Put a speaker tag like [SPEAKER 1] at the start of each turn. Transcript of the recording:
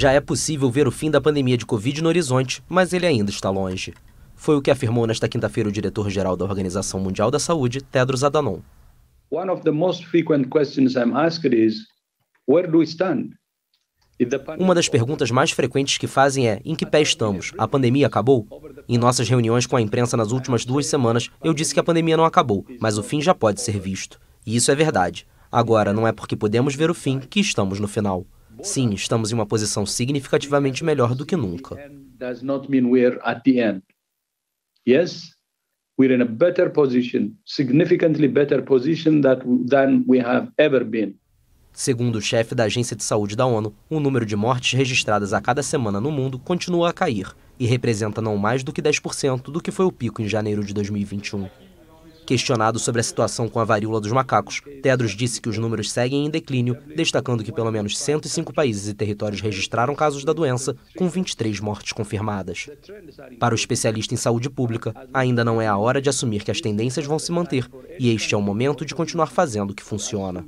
[SPEAKER 1] Já é possível ver o fim da pandemia de Covid no horizonte, mas ele ainda está longe. Foi o que afirmou nesta quinta-feira o diretor-geral da Organização Mundial da Saúde, Tedros Adhanom.
[SPEAKER 2] One of the most frequent questions I'm asked is, where do we stand?
[SPEAKER 1] Uma das perguntas mais frequentes que fazem é: em que pé estamos? A pandemia acabou? Em nossas reuniões com a imprensa nas últimas duas semanas, eu disse que a pandemia não acabou, mas o fim já pode ser visto. E isso é verdade. Agora, não é porque podemos ver o fim que estamos no final. Sim, estamos em uma posição significativamente melhor do que nunca.
[SPEAKER 2] Yes, we're in a better position, significantly better position than we have ever been.
[SPEAKER 1] Segundo o chefe da Agência de Saúde da ONU, o número de mortes registradas a cada semana no mundo continua a cair e representa não mais do que 10% do que foi o pico em janeiro de 2021. Questionado sobre a situação com a varíola dos macacos, Tedros disse que os números seguem em declínio, destacando que pelo menos 105 países e territórios registraram casos da doença, com 23 mortes confirmadas. Para o especialista em saúde pública, ainda não é a hora de assumir que as tendências vão se manter, e este é o momento de continuar fazendo o que funciona.